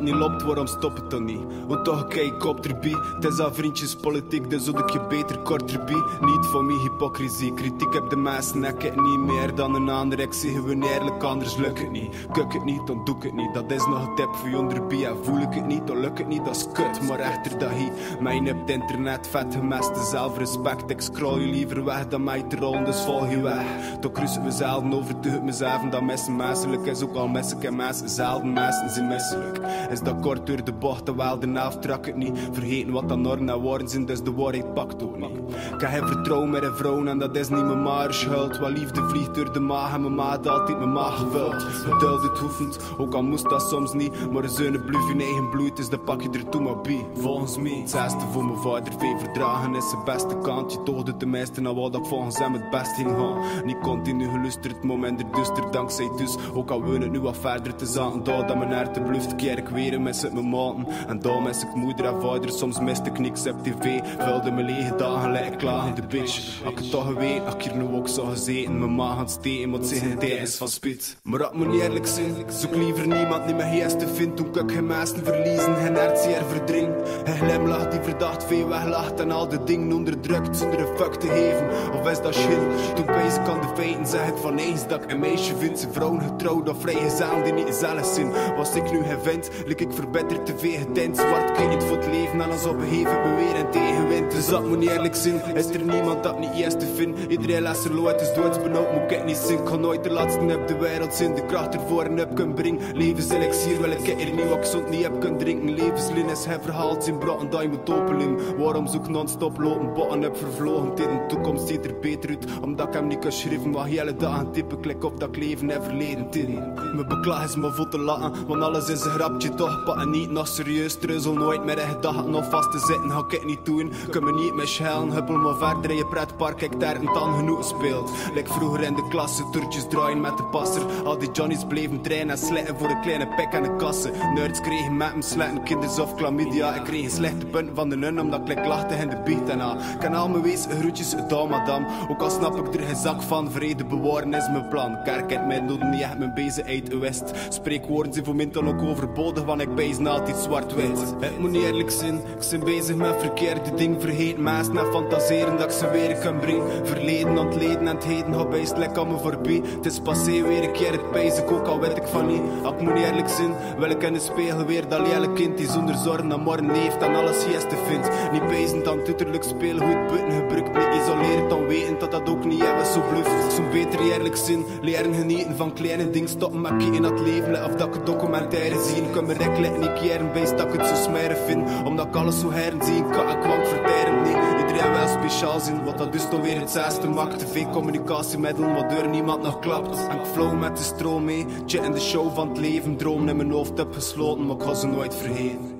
niet loopt, waarom stop het dan niet? Want toch kijk ik op erbij. Het is al vriendjespolitiek, dus zodat je beter kort erbij. Niet van mijn hypocrisie, kritiek heb de meesten, ik het niet meer dan een ander. Ik zeg gewoon eerlijk, anders lukt het niet. Kuk het niet, dan doe ik het niet. Dat is nog een tip voor onderbij. En voel ik het niet, dan lukt het niet, dat is kut. Maar echter dat hier, mijn hebt internet vet gemest. Zelfrespect, ik scroll je liever weg dan mij te rollen, dus volg je weg. Toch kruisen we zelden overtuigd mezelf dat messen menselijk is. Ook al messen en mensen zelden mensen zijn misselijk. Is dat kort door de bocht, terwijl de naaf trak het niet. Vergeten wat dan norm en woorden zijn, dus de waarheid pakt ook niet. Ik heb vertrouwen met een vrouw en dat is niet mijn maar schuld. Wat liefde vliegt door de maag en mijn maat altijd mijn maag gevuld. Geduld het hoefend, ook al moest dat soms niet. Maar een zeunen bluf in eigen bloed, dus dan pak je er toe maar bij. Volgens mij, het zesde voor mijn vader, veel verdragen is zijn beste kant. Je toogde de meeste naar wat ik volgens hem het best ging. Niet continu gelusterd, het moment er duster dankzij dus. Ook al woon het nu wat verder te zaten, dat mijn hart bluft, keer ik weer met z'n mijn maten. En daar mis ik moeder en vader, soms miste ik niks op tv. Vulde mijn lege dagen, lijkt klagende bitch. Had ik het toch geweten, had ik hier nu ook zo gezeten. Mijn maag aan steken, wat zeggen tijdens van spit. Maar dat moet niet eerlijk zijn, zoek liever niemand die mijn geesten vindt. Toen ik geen meesten verliezen, geen zeer verdring. Een glimlach die verdacht veel weglacht en al de dingen onderdrukt zonder een fuck te geven. Of is dat shit? Toen bezig kan de feiten zeg het van eens dat ik een meisje vind. Ze vrouwen getrouwd of vrijgezel die niet zelf zijn. Was ik nu gewend, lik ik verbeterd te veel. Zwart kijkt voor het leven en als opgeheven beweer en tegenwind. Dus dat moet niet eerlijk zijn, is er niemand dat niet eerst te vinden. Iedereen les er looit is doodsbenauwd, moet ik niet zien. Kan nooit de laatste op de wereld zijn, de kracht ervoor en heb kunnen brengen. Levenselixier, wel ik er niet wat zond niet heb kunnen drinken. Levenslin is hij verhaald zijn brood en dat je moet opening. Waarom zoek non-stop lopen, botten heb vervlogen. Dit de toekomst ziet er beter uit, omdat ik hem niet kan schrijven. Wat hele dagen tippen, klik op dat ik leven en verleden tin. Mijn beklag is mijn voeten laten, want alles is een grapje toch. Pa en niet nog serieus, treuzel nooit meer in gedachten nog vast te zitten. Ga ik niet doen, me niet meer schellen. Huppel maar verder in je pretpark, ik daar een tan genoeg speelt. Lek vroeger in de klasse, toertjes draaien met de passer. Al die Johnny's bleven trainen en sletten voor een kleine pek aan de kassen. Nerds kregen met hem sletten, kinders of chlamydia. Ik kreeg een slechte punt van de nun, omdat ik lachte in de beat en. Kan al mijn wees, groetjes, dam madam. Ook al snap ik er geen zak van, vrede bewaren is mijn plan. Kerk het mij noden niet echt mijn bezig uit de west. Spreekwoorden zijn voor mij dan ook overbodig, want ik bezig altijd zwart-wit. Het moet niet eerlijk zijn, ik ben bezig met verkeerde dingen. Vergeet meest naar fantaseren dat ik ze weer kan brengen. Verleden, ontleden en het heden gaat bijst lekker me voorbij. Het is passé weer een keer het bezig, ook al weet ik van niet. Ik moet niet eerlijk zijn, wil ik in de spiegel weer dat lelijke kind die zonder zorgen naar morgen leeft en alles te vindt. Niet bezig dan tuterlijk spelen, goed buiten gebruikt, niet isoleren, dan weten dat dat ook niet hebben zo bluft. Zo beter eerlijk zijn, leren genieten van kleine dingen, stoppen met in het leven. Of dat ik documentaire zien, kan me rekken niet keren bij dat ik het zo smerig vind. Omdat ik alles zo herzien kan, ik kwam verteren niet. Iedereen wel speciaal zien, wat dat dus dan weer het zesde maakt. Te veel communicatiemiddelen, waardoor niemand nog klapt. En ik flow met de stroom mee, chat in de show van het leven. Droom in mijn hoofd heb gesloten, maar ik ga ze nooit vergeten.